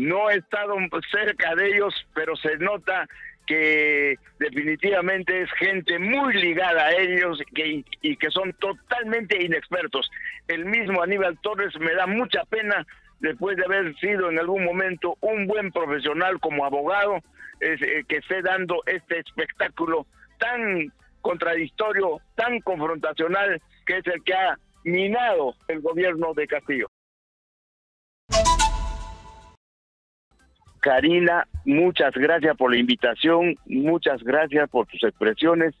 No he estado cerca de ellos, pero se nota que definitivamente es gente muy ligada a ellos que, y que son totalmente inexpertos. El mismo Aníbal Torres me da mucha pena después de haber sido en algún momento un buen profesional como abogado, eh, que esté dando este espectáculo tan contradictorio, tan confrontacional, que es el que ha minado el gobierno de Castillo. Karina, muchas gracias por la invitación, muchas gracias por tus expresiones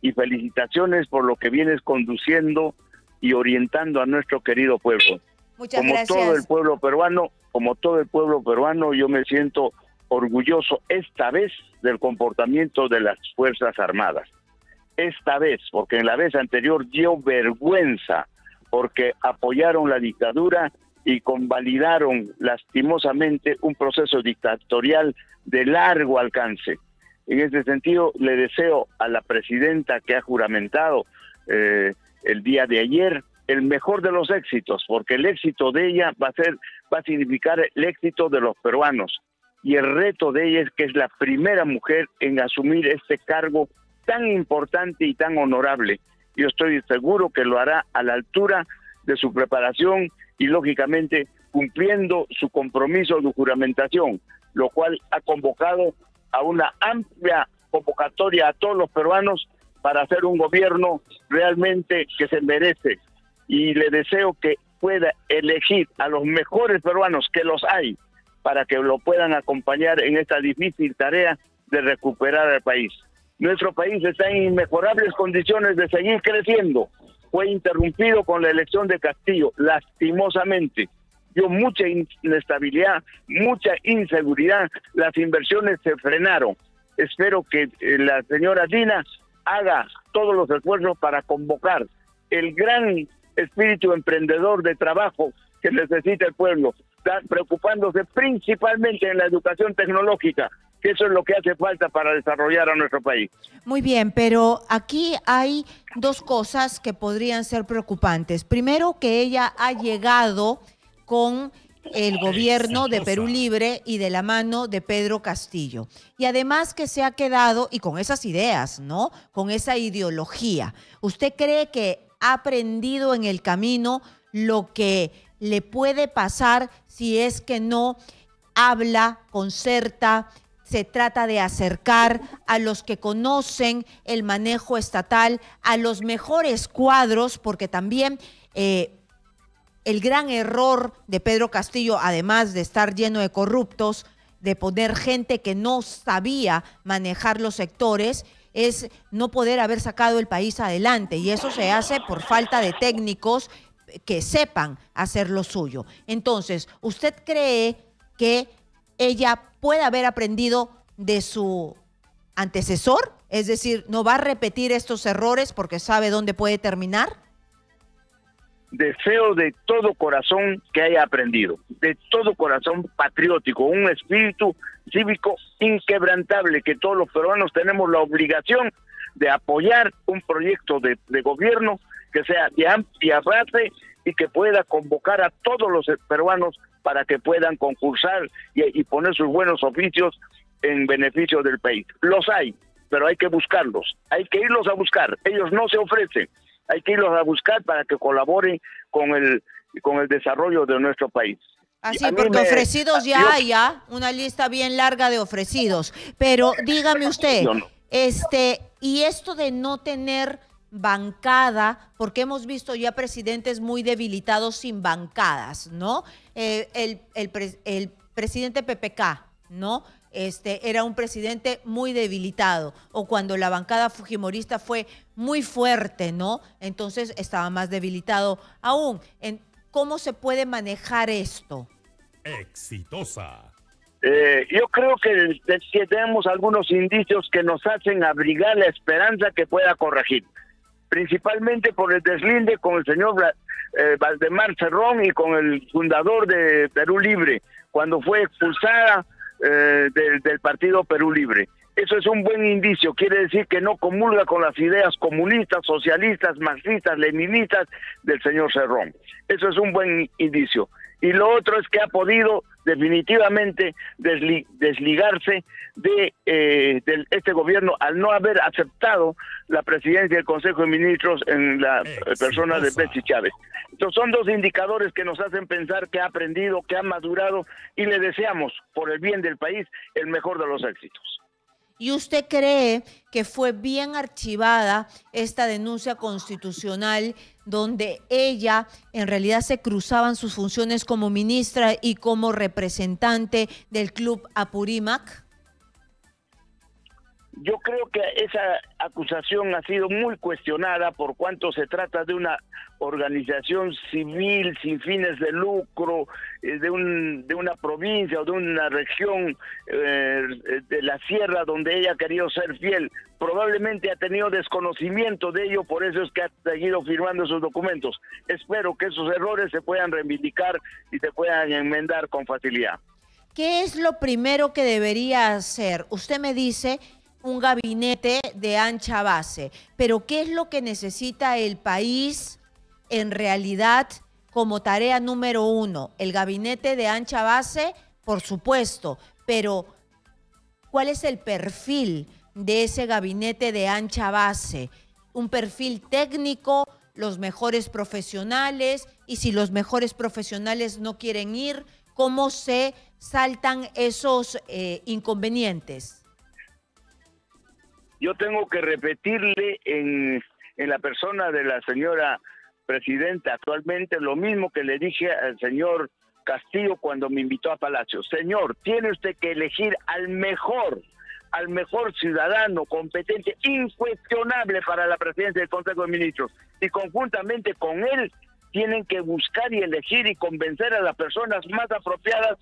y felicitaciones por lo que vienes conduciendo y orientando a nuestro querido pueblo. Muchas como todo el pueblo peruano, como todo el pueblo peruano, yo me siento orgulloso esta vez del comportamiento de las Fuerzas Armadas. Esta vez, porque en la vez anterior dio vergüenza, porque apoyaron la dictadura y convalidaron lastimosamente un proceso dictatorial de largo alcance. En ese sentido, le deseo a la presidenta que ha juramentado eh, el día de ayer el mejor de los éxitos, porque el éxito de ella va a ser, va a significar el éxito de los peruanos. Y el reto de ella es que es la primera mujer en asumir este cargo tan importante y tan honorable. Yo estoy seguro que lo hará a la altura de su preparación y lógicamente cumpliendo su compromiso de juramentación, lo cual ha convocado a una amplia convocatoria a todos los peruanos para hacer un gobierno realmente que se merece. Y le deseo que pueda elegir a los mejores peruanos, que los hay, para que lo puedan acompañar en esta difícil tarea de recuperar al país. Nuestro país está en inmejorables condiciones de seguir creciendo, fue interrumpido con la elección de Castillo, lastimosamente. Dio mucha inestabilidad, mucha inseguridad, las inversiones se frenaron. Espero que eh, la señora Dina haga todos los esfuerzos para convocar el gran espíritu emprendedor de trabajo que necesita el pueblo, preocupándose principalmente en la educación tecnológica, que eso es lo que hace falta para desarrollar a nuestro país. Muy bien, pero aquí hay dos cosas que podrían ser preocupantes. Primero, que ella ha llegado con el gobierno de Perú Libre y de la mano de Pedro Castillo. Y además que se ha quedado, y con esas ideas, ¿no? Con esa ideología. ¿Usted cree que ha aprendido en el camino lo que le puede pasar si es que no habla, concerta, se trata de acercar a los que conocen el manejo estatal, a los mejores cuadros, porque también eh, el gran error de Pedro Castillo, además de estar lleno de corruptos, de poner gente que no sabía manejar los sectores, es no poder haber sacado el país adelante. Y eso se hace por falta de técnicos que sepan hacer lo suyo. Entonces, ¿usted cree que ella puede haber aprendido de su antecesor, es decir, no va a repetir estos errores porque sabe dónde puede terminar. Deseo de todo corazón que haya aprendido, de todo corazón patriótico, un espíritu cívico inquebrantable, que todos los peruanos tenemos la obligación de apoyar un proyecto de, de gobierno que sea de amplia base y que pueda convocar a todos los peruanos para que puedan concursar y, poner sus buenos oficios en beneficio del país. Los hay, pero hay que buscarlos, hay que irlos a buscar. Ellos no se ofrecen, hay que irlos a buscar para que colaboren con el con el desarrollo de nuestro país. Así, porque ofrecidos ya hay, ya, una lista bien larga de ofrecidos. Pero dígame usted, este, y esto de no tener bancada, porque hemos visto ya presidentes muy debilitados sin bancadas, ¿no? Eh, el, el, presidente PPK, ¿no? Este, era un presidente muy debilitado, o cuando la bancada fujimorista fue muy fuerte, ¿no? Entonces estaba más debilitado aún. En, ¿Cómo se puede manejar esto? Exitosa. Eh, yo creo que, que tenemos algunos indicios que nos hacen abrigar la esperanza que pueda corregir principalmente por el deslinde con el señor eh, Valdemar Cerrón y con el fundador de Perú Libre, cuando fue expulsada eh, del, partido Perú Libre. Eso es un buen indicio, quiere decir que no comulga con las ideas comunistas, socialistas, marxistas, leninistas del señor Cerrón. Eso es un buen indicio. Y lo otro es que ha podido definitivamente desligarse de, eh, este gobierno al no haber aceptado la presidencia del Consejo de Ministros en la persona de Betsy Chávez. Entonces son dos indicadores que nos hacen pensar que ha aprendido, que ha madurado y le deseamos, por el bien del país, el mejor de los éxitos. ¿Y usted cree que fue bien archivada esta denuncia constitucional donde ella en realidad se cruzaban sus funciones como ministra y como representante del club Apurímac? Yo creo que esa acusación ha sido muy cuestionada por cuanto se trata de una organización civil sin fines de lucro eh, de, un, de una provincia o de una región eh, de la sierra donde ella ha querido ser fiel. Probablemente ha tenido desconocimiento de ello, por eso es que ha seguido firmando esos documentos. Espero que esos errores se puedan reivindicar y se puedan enmendar con facilidad. ¿Qué es lo primero que debería hacer? Usted me dice un gabinete de ancha base. Pero ¿qué es lo que necesita el país en realidad como tarea número uno? El gabinete de ancha base, por supuesto, pero ¿cuál es el perfil de ese gabinete de ancha base? Un perfil técnico, los mejores profesionales, y si los mejores profesionales no quieren ir, ¿cómo se saltan esos eh, inconvenientes? Yo tengo que repetirle en, en la persona de la señora presidenta actualmente lo mismo que le dije al señor Castillo cuando me invitó a Palacio. Señor, tiene usted que elegir al mejor, al mejor ciudadano competente, incuestionable para la presidencia del Consejo de Ministros. Y conjuntamente con él tienen que buscar y elegir y convencer a las personas más apropiadas,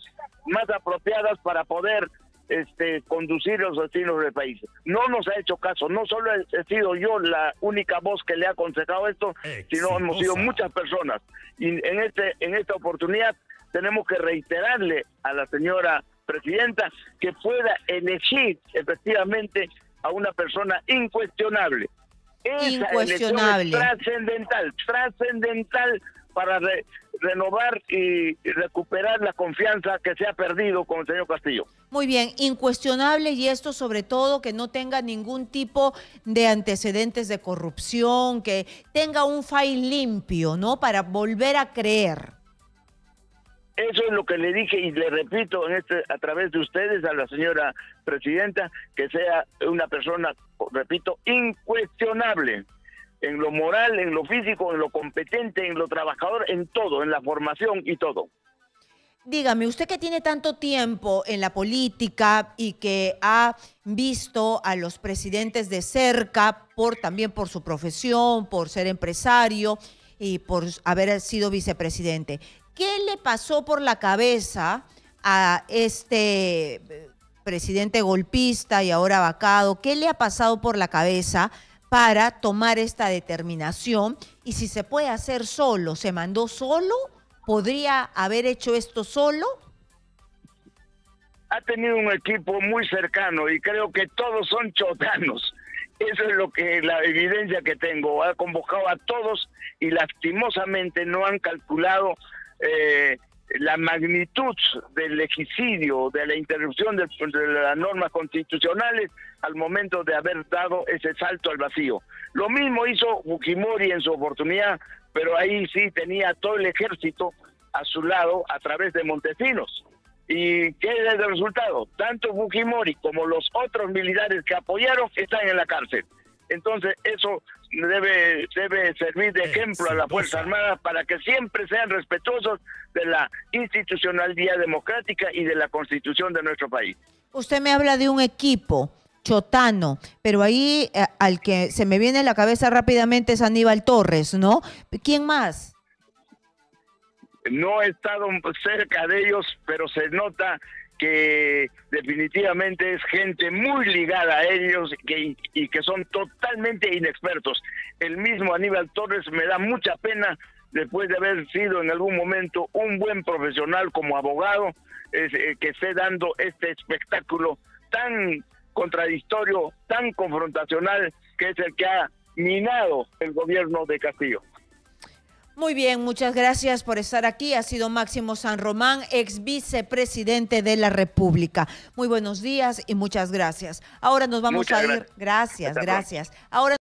más apropiadas para poder este, conducir los destinos del país. No nos ha hecho caso, no solo he, sido yo la única voz que le ha aconsejado esto, sino hemos sido muchas personas. Y en, este, en esta oportunidad tenemos que reiterarle a la señora presidenta que pueda elegir efectivamente a una persona incuestionable. Esa incuestionable. trascendental, trascendental para renovar y recuperar la confianza que se ha perdido con el señor Castillo. Muy bien, incuestionable y esto sobre todo que no tenga ningún tipo de antecedentes de corrupción, que tenga un file limpio, ¿no? Para volver a creer. Eso es lo que le dije y le repito en este, a través de ustedes a la señora presidenta, que sea una persona, repito, incuestionable en lo moral, en lo físico, en lo competente, en lo trabajador, en todo, en la formación y todo. Dígame, usted que tiene tanto tiempo en la política y que ha visto a los presidentes de cerca, por también por su profesión, por ser empresario y por haber sido vicepresidente, ¿qué le pasó por la cabeza a este eh, presidente golpista y ahora vacado? ¿Qué le ha pasado por la cabeza para tomar esta determinación y si se puede hacer solo, ¿se mandó solo? ¿Podría haber hecho esto solo? Ha tenido un equipo muy cercano y creo que todos son chotanos. Eso es lo que la evidencia que tengo. Ha convocado a todos y lastimosamente no han calculado eh, la magnitud del legicidio, de la interrupción de, las normas constitucionales al momento de haber dado ese salto al vacío. Lo mismo hizo Fujimori en su oportunidad, pero ahí sí tenía todo el ejército a su lado a través de Montesinos. ¿Y qué es el resultado? Tanto Fujimori como los otros militares que apoyaron están en la cárcel. Entonces, eso debe, debe servir de ejemplo a la Fuerza Armada para que siempre sean respetuosos de la institucionalidad democrática y de la constitución de nuestro país. Usted me habla de un equipo chotano, pero ahí eh, al que se me viene a la cabeza rápidamente es Aníbal Torres, ¿no? ¿Quién más? No he estado cerca de ellos, pero se nota que definitivamente es gente muy ligada a ellos que, y que son totalmente inexpertos. El mismo Aníbal Torres me da mucha pena después de haber sido en algún momento un buen profesional como abogado, eh, que esté dando este espectáculo tan contradictorio, tan confrontacional, que es el que ha minado el gobierno de Castillo. Muy bien, muchas gracias por estar aquí. Ha sido Máximo San Román, ex vicepresidente de la República. Muy buenos días y muchas gracias. Ahora nos vamos Muchas a ir. gracias. Gracias, gracias. Ahora